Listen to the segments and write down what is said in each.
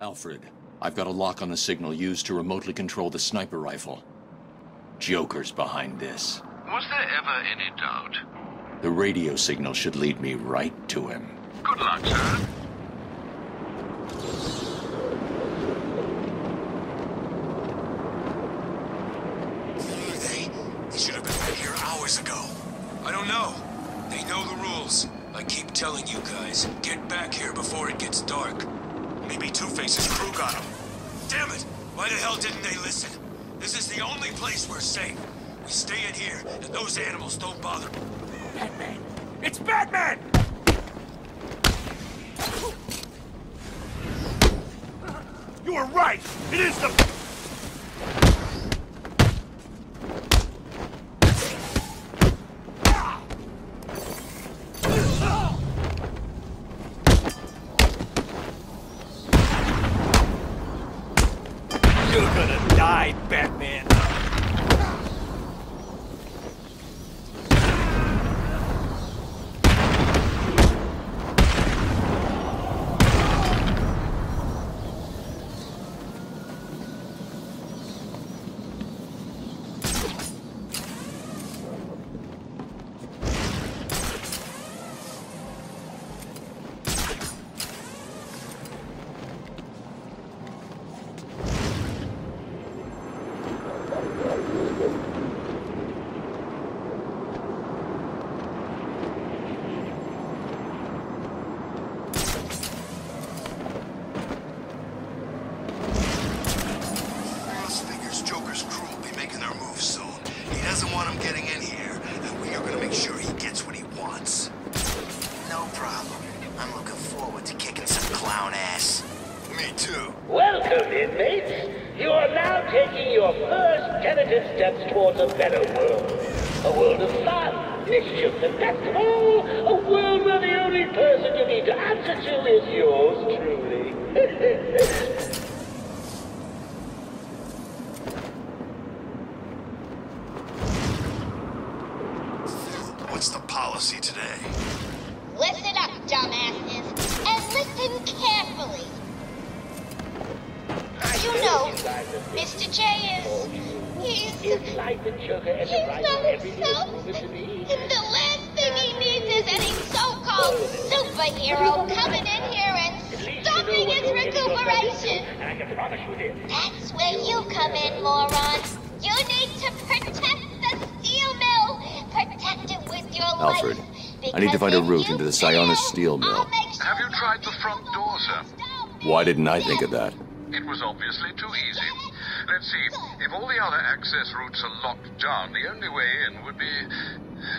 Alfred, I've got a lock on the signal used to remotely control the sniper rifle. Joker's behind this. Was there ever any doubt? The radio signal should lead me right to him. Good luck, sir. They? They should have been back here hours ago. I don't know. They know the rules. I keep telling you guys, get back here before it gets dark. Maybe Two-Face's crew got them. Damn it! Why the hell didn't they listen? This is the only place we're safe. We stay in here, and those animals don't bother. Batman! It's Batman! You were right! It is the... is yours truly. route into the Sionis steel mill. I'll make sure Have you tried the front door, sir? Why didn't I think of that? It was obviously too easy. Let's see. If all the other access routes are locked down, the only way in would be.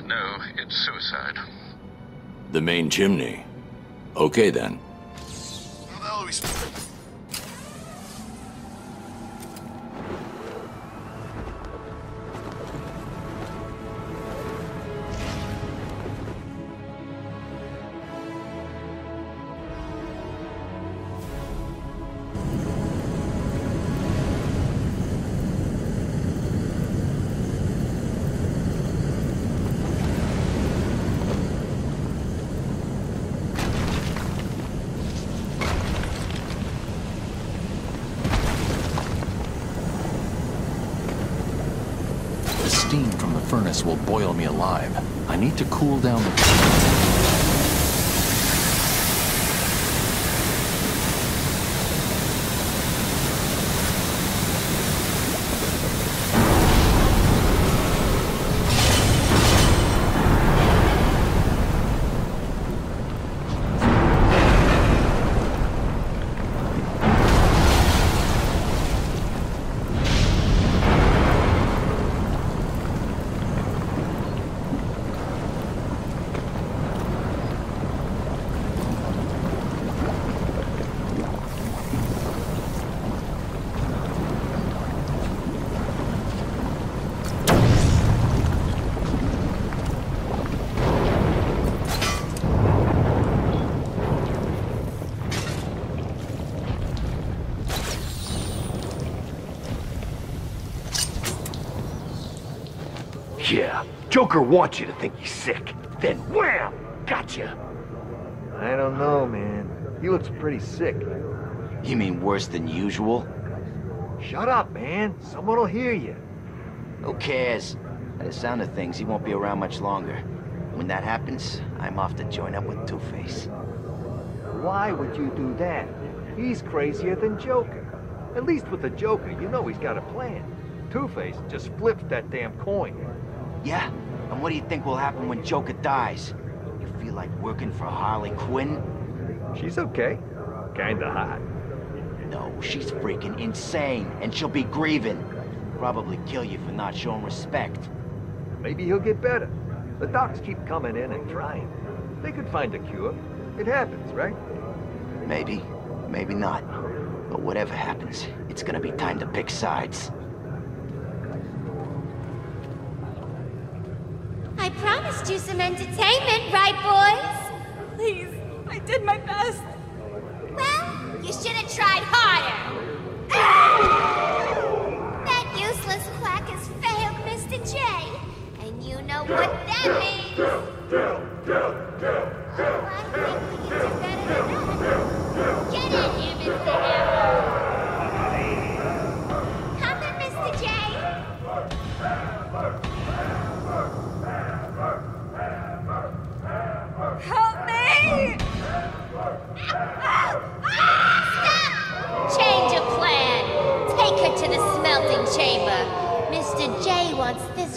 No, it's suicide. The main chimney. Okay then. Furnace will boil me alive. I need to cool down the... Yeah, Joker wants you to think he's sick. Then wham! Gotcha! I don't know, man. He looks pretty sick. You mean worse than usual? Shut up, man. Someone will hear you. Who cares? By the sound of things, he won't be around much longer. When that happens, I'm off to join up with Two-Face. Why would you do that? He's crazier than Joker. At least with the Joker, you know he's got a plan. Two-Face just flips that damn coin. Yeah? And what do you think will happen when Joker dies? You feel like working for Harley Quinn? She's okay. Kinda hot. No, she's freaking insane, and she'll be grieving. Probably kill you for not showing respect. Maybe he'll get better. The docs keep coming in and trying. They could find a cure. It happens, right? Maybe, maybe not. But whatever happens, it's gonna be time to pick sides. You some entertainment, right, boys? Please, I did my best. Well, you should have tried harder. that useless quack has failed Mr. J. And you know what that means. Oh, I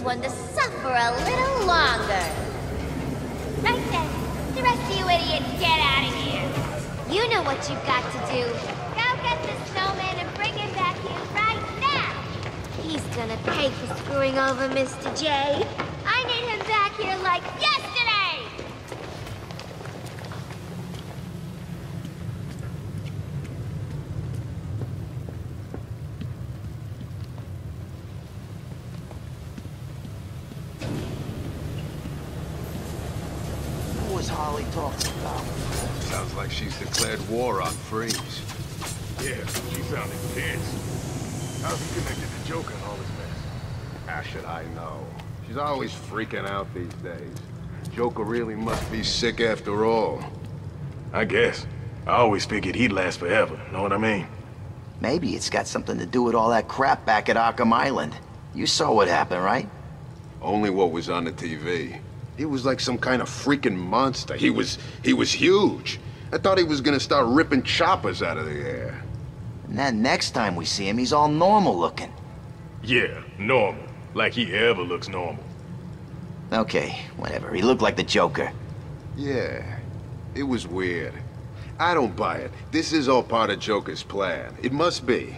one to suffer a little longer. Right then. The rest of you idiots, get out of here. You know what you've got to do. Go get the snowman and bring him back here right now. He's gonna pay for screwing over Mr. J. I need him back here like yesterday. What was Harley talking about? Sounds like she's declared war on Freeze. Yeah, she sounded pissed. How's he connected to Joker and all this mess? How should I know? She's always freaking out these days. Joker really must be sick after all. I guess. I always figured he'd last forever, know what I mean? Maybe it's got something to do with all that crap back at Arkham Island. You saw what happened, right? Only what was on the TV. He was like some kind of freaking monster. He was he was huge. I thought he was gonna start ripping choppers out of the air. And then next time we see him, he's all normal looking. Yeah, normal. Like he ever looks normal. Okay, whatever. He looked like the Joker. Yeah, it was weird. I don't buy it. This is all part of Joker's plan. It must be.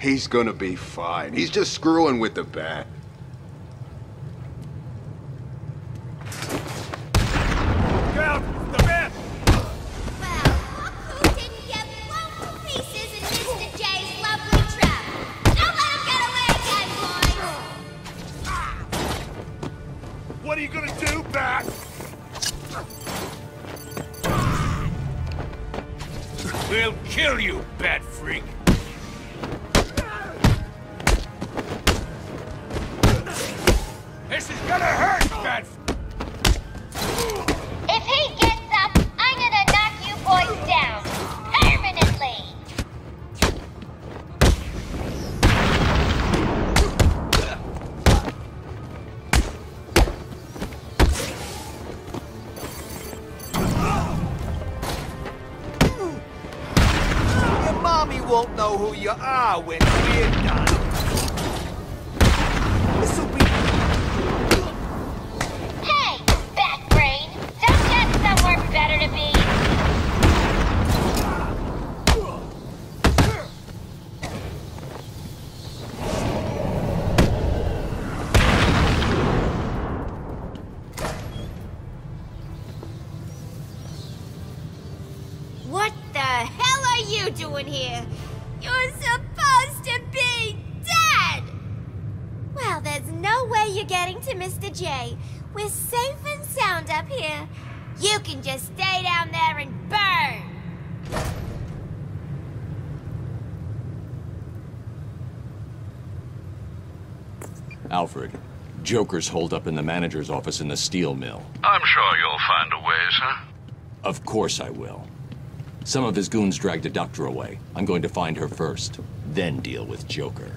He's gonna be fine. He's just screwing with the bat. Won't know who you are when we're done. Joker's holed up in the manager's office in the steel mill. I'm sure you'll find a way, sir. Of course I will. Some of his goons dragged a doctor away. I'm going to find her first, then deal with Joker.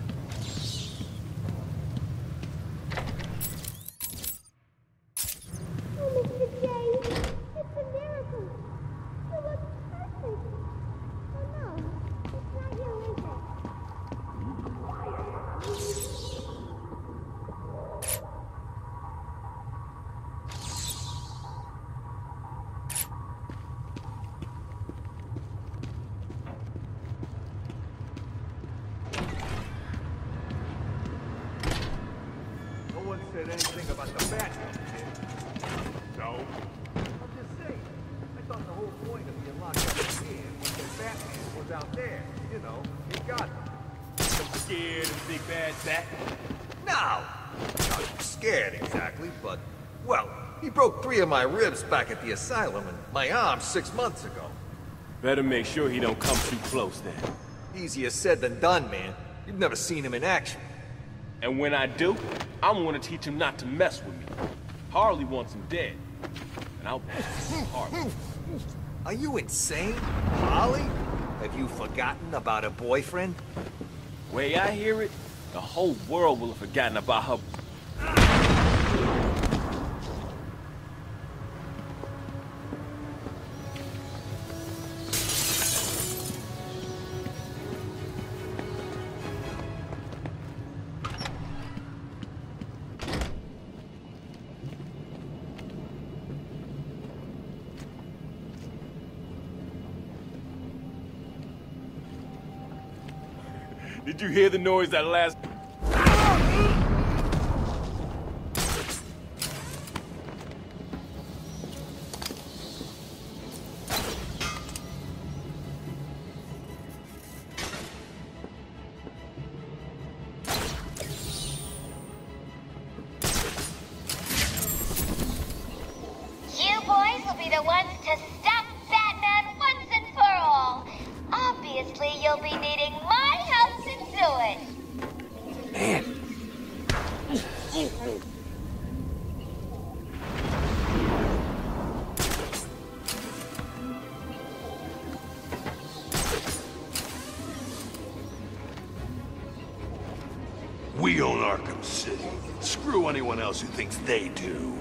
Back at the asylum and my arm six months ago. Better make sure he don't come too close then. Easier said than done, man. You've never seen him in action. And when I do, I'm gonna teach him not to mess with me. Harley wants him dead. And I'll Harley. Are you insane? Holly? Have you forgotten about her boyfriend? Way I hear it, the whole world will have forgotten about her. You hear the noise that last... You boys will be the ones to stop Batman once and for all. Obviously, you'll be needing my to it. Man. We own Arkham City. Screw anyone else who thinks they do.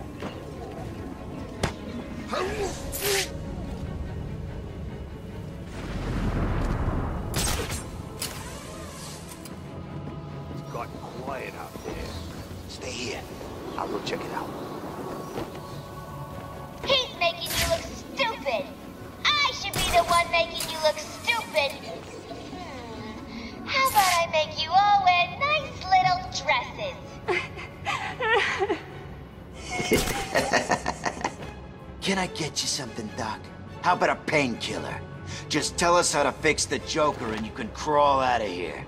How about a painkiller? Just tell us how to fix the Joker and you can crawl out of here.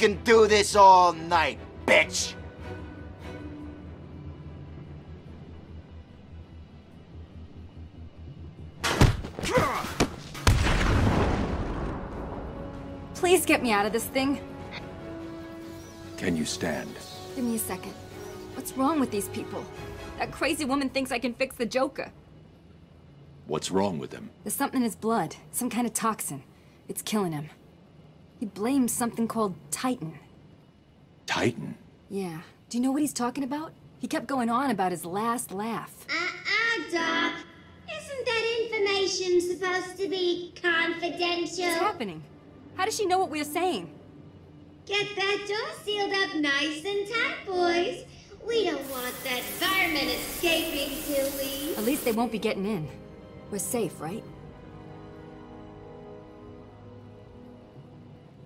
Can do this all night, bitch. Please get me out of this thing. Can you stand? Give me a second. What's wrong with these people? That crazy woman thinks I can fix the Joker. What's wrong with him? There's something in his blood, some kind of toxin. It's killing him. He blames something called Titan. Titan? Yeah. Do you know what he's talking about? He kept going on about his last laugh. Uh-uh, Doc. Isn't that information supposed to be confidential? What's happening? How does she know what we're saying? Get that door sealed up nice and tight, boys. We don't want that varmint escaping till we... At least they won't be getting in. We're safe, right?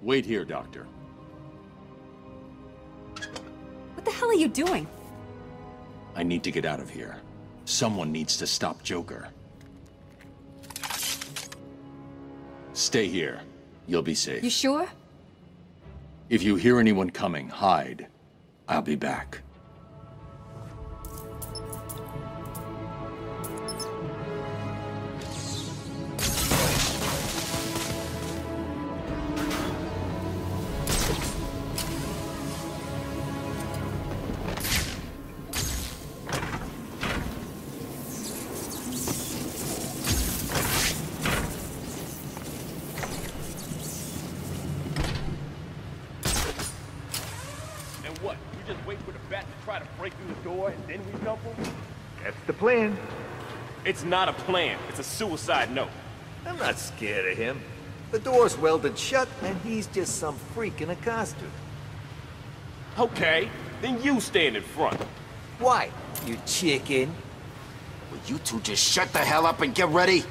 Wait here, Doctor. What the hell are you doing? I need to get out of here. Someone needs to stop Joker. Stay here. You'll be safe. You sure? If you hear anyone coming, hide. I'll be back. Not a plan. It's a suicide note. I'm not scared of him. The door's welded shut, and he's just some freak in a costume. Okay, then you stand in front. Why, you chicken? Will you two just shut the hell up and get ready?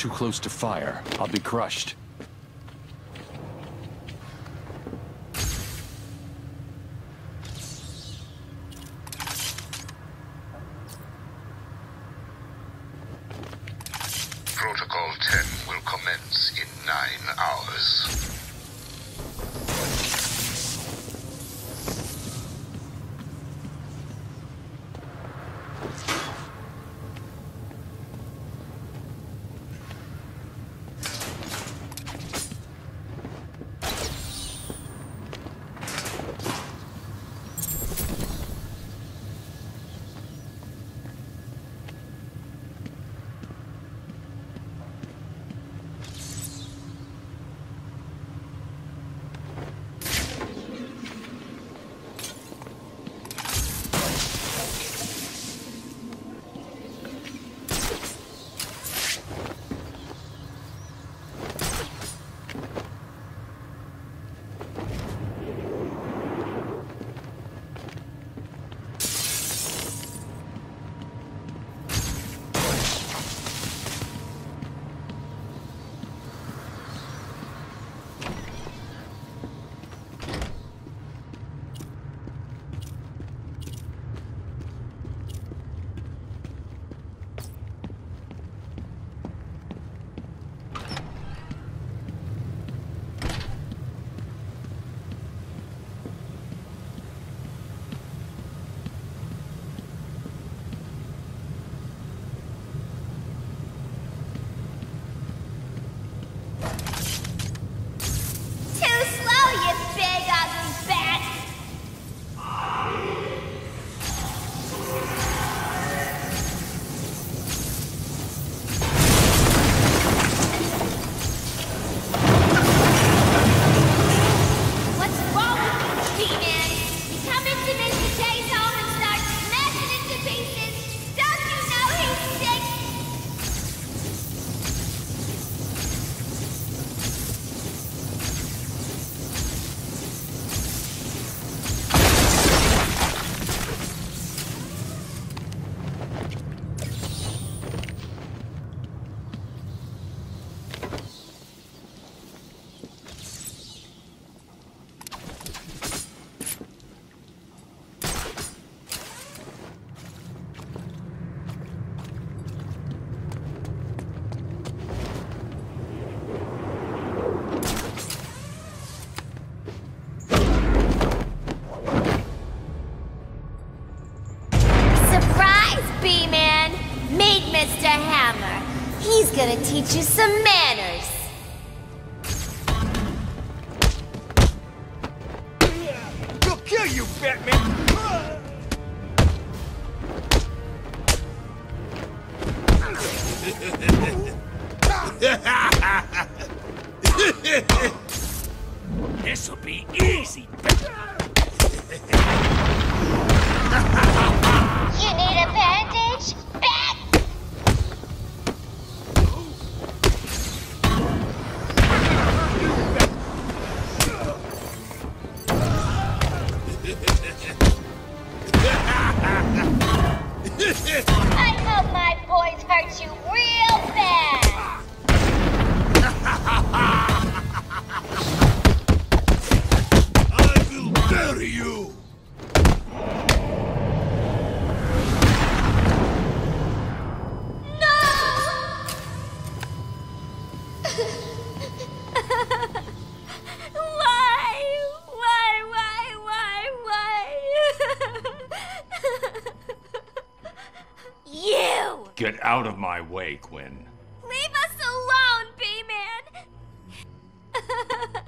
Too close to fire. I'll be crushed. You some manners. My way, Quinn. Leave us alone, B-Man!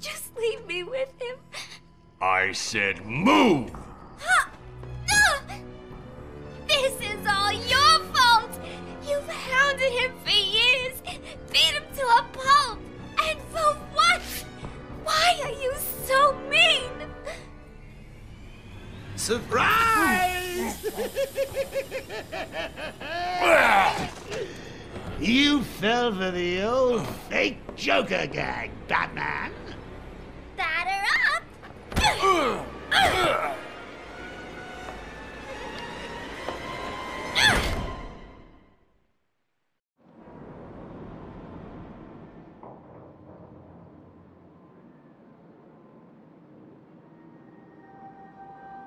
Just leave me with him. I said move! Joker gag, Batman. Batter up!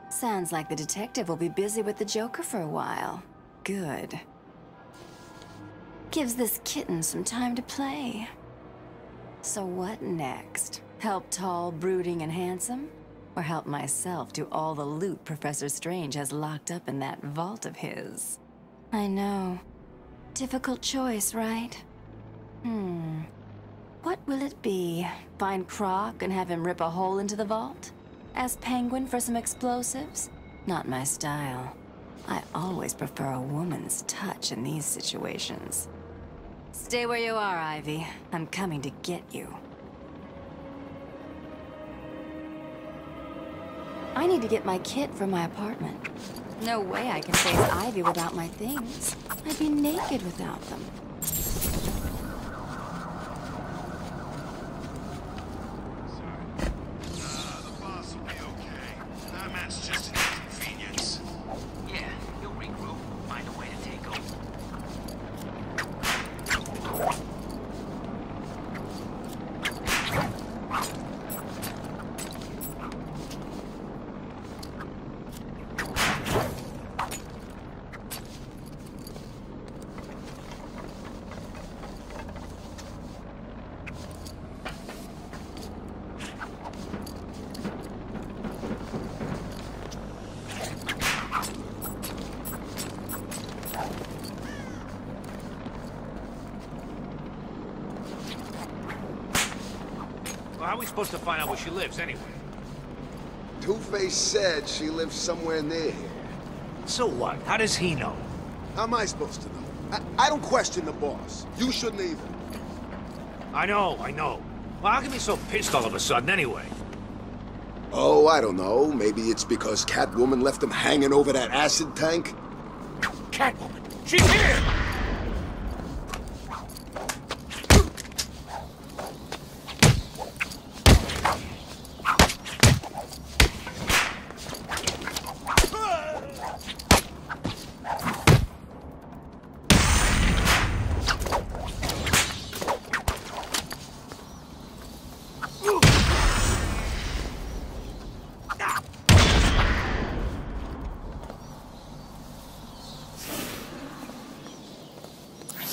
Sounds like the detective will be busy with the Joker for a while. Good. Gives this kitten some time to play. So what next? Help tall, brooding, and handsome? Or help myself to all the loot Professor Strange has locked up in that vault of his? I know. Difficult choice, right? Hmm. What will it be? Find Croc and have him rip a hole into the vault? Ask Penguin for some explosives? Not my style. I always prefer a woman's touch in these situations. Stay where you are, Ivy. I'm coming to get you. I need to get my kit from my apartment. No way I can face Ivy without my things. I'd be naked without them. Batman's just an inconvenience. Yeah, you'll regroup, find a way to take over. Well, how are we supposed to find out where she lives, anyway? Two-Face said she lives somewhere near here. So what? How does he know? How am I supposed to know? I, I don't question the boss. You shouldn't either. I know, I know. Well, how can be so pissed all of a sudden, anyway? Oh, I don't know. Maybe it's because Catwoman left him hanging over that acid tank? Catwoman! She's here!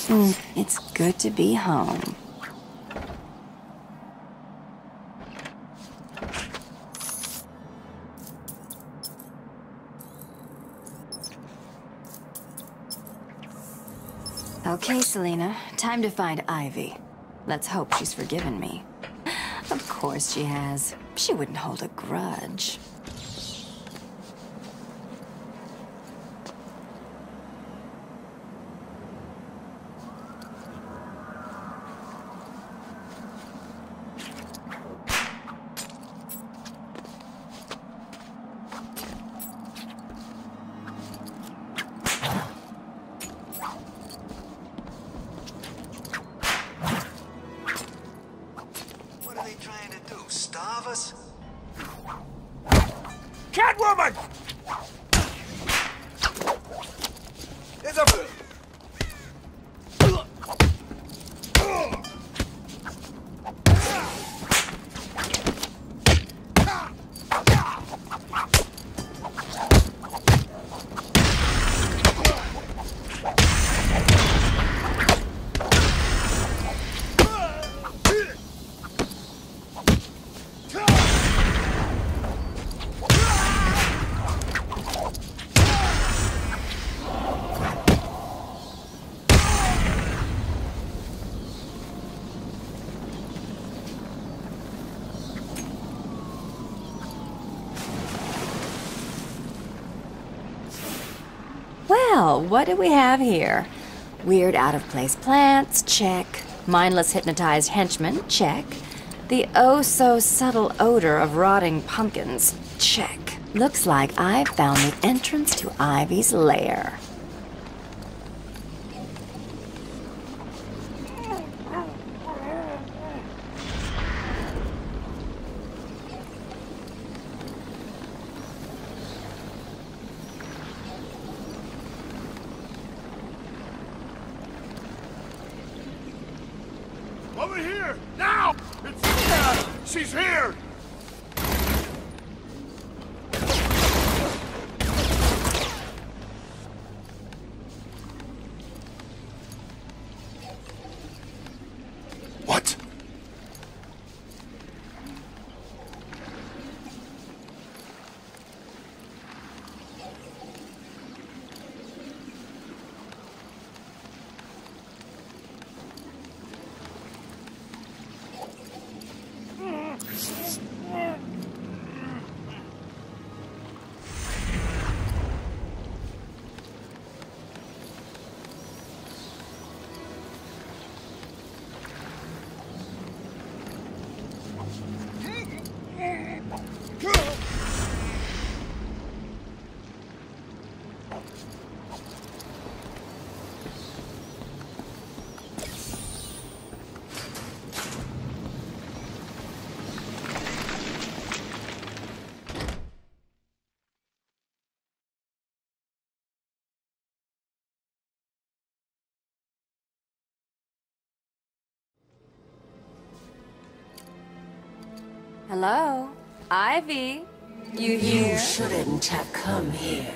Mm, it's good to be home. Okay, Selina. Time to find Ivy. Let's hope she's forgiven me. Of course she has. She wouldn't hold a grudge. What are they trying to do? Starve us? Catwoman! There's a... Well, what do we have here? Weird out of place plants, check. Mindless hypnotized henchmen, check. The oh so subtle odor of rotting pumpkins, check. Looks like I've found the entrance to Ivy's lair. Over here! Now! It's... She's here! What? Hello? Ivy? You here? You shouldn't have come here.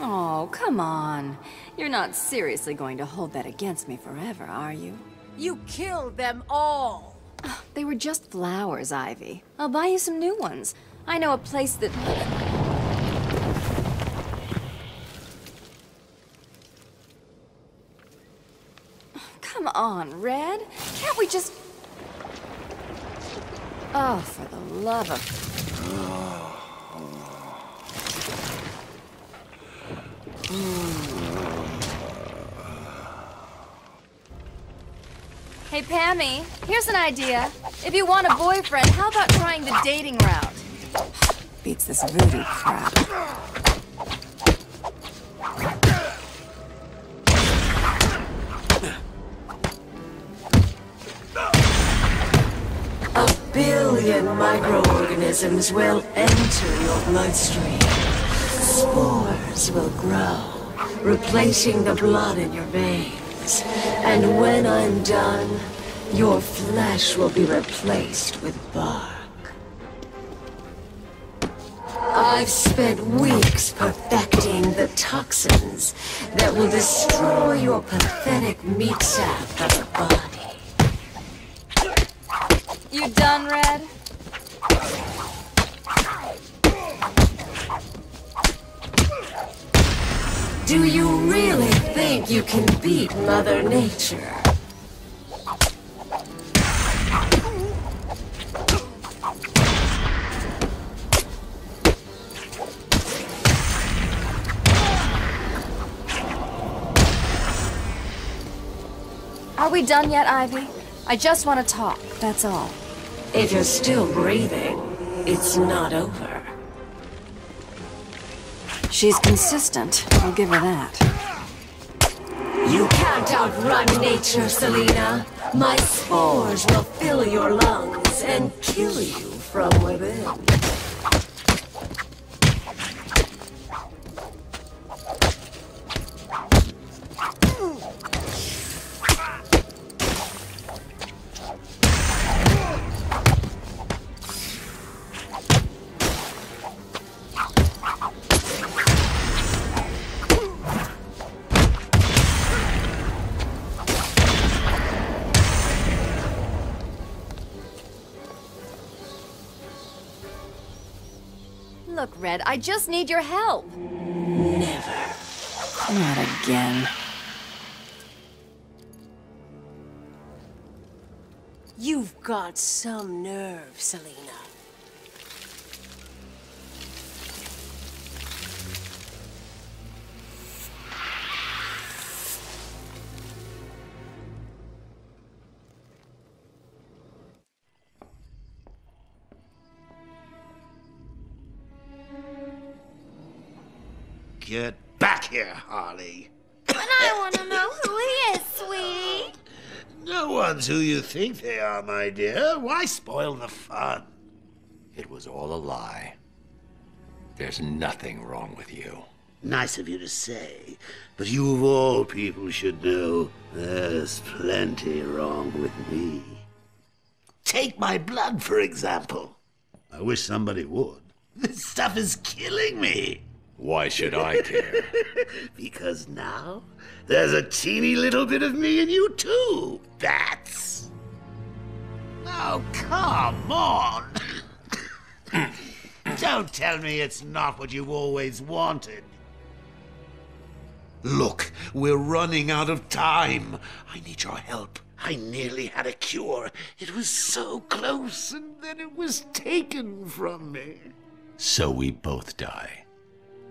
Oh, come on. You're not seriously going to hold that against me forever, are you? You killed them all. Ah, they were just flowers, Ivy. I'll buy you some new ones. I know a place that... Come on, Red. Can't we just... Oh, for the love of... Hey, Pammy, here's an idea. If you want a boyfriend, how about trying the dating route? Beats this voodoo crap. Billion microorganisms will enter your bloodstream. Spores will grow, replacing the blood in your veins. And when I'm done, your flesh will be replaced with bark. I've spent weeks perfecting the toxins that will destroy your pathetic meat sack of a body. You done, Red? Do you really think you can beat Mother Nature? Are we done yet, Ivy? I just want to talk, that's all. If you're still breathing, it's not over. She's consistent, I'll give her that. You can't outrun nature, Selina. My spores will fill your lungs and kill you from within. Look, I just need your help. Never. Not again. You've got some nerve, Selina. Get back here, Harley. And I want to know who he is, sweetie. No one's who you think they are, my dear. Why spoil the fun? It was all a lie. There's nothing wrong with you. Nice of you to say, but you of all people should know there's plenty wrong with me. Take my blood, for example. I wish somebody would. This stuff is killing me. Why should I care? because now there's a teeny little bit of me in you too. That's. Oh, come on. Don't tell me it's not what you've always wanted. Look, we're running out of time. I need your help. I nearly had a cure. It was so close, and then it was taken from me. So we both die.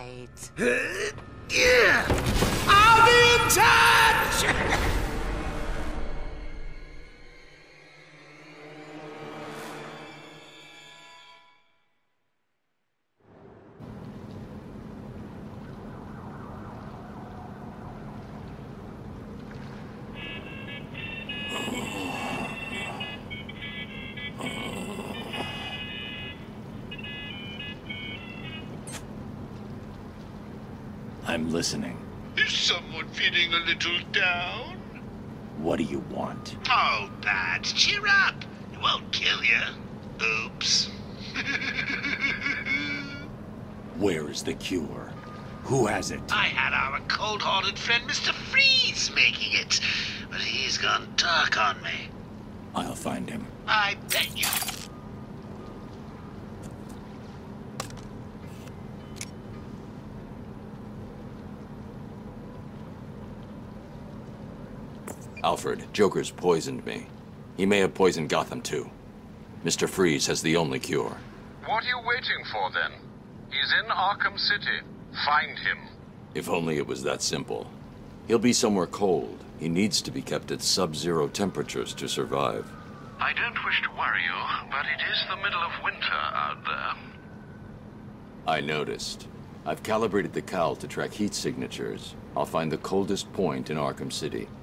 Yeah! I'll be in touch! a little down? What do you want? Oh, Bat, cheer up. It won't kill you. Oops. Where is the cure? Who has it? I had our cold-hearted friend Mr. Freeze making it, but he's gone dark on me. I'll find him. I bet you. Alfred, Joker's poisoned me. He may have poisoned Gotham too. Mr. Freeze has the only cure. What are you waiting for then? He's in Arkham City. Find him. If only it was that simple. He'll be somewhere cold. He needs to be kept at sub-zero temperatures to survive. I don't wish to worry you, but it is the middle of winter out there. I noticed. I've calibrated the cowl to track heat signatures. I'll find the coldest point in Arkham City.